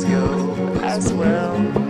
as well?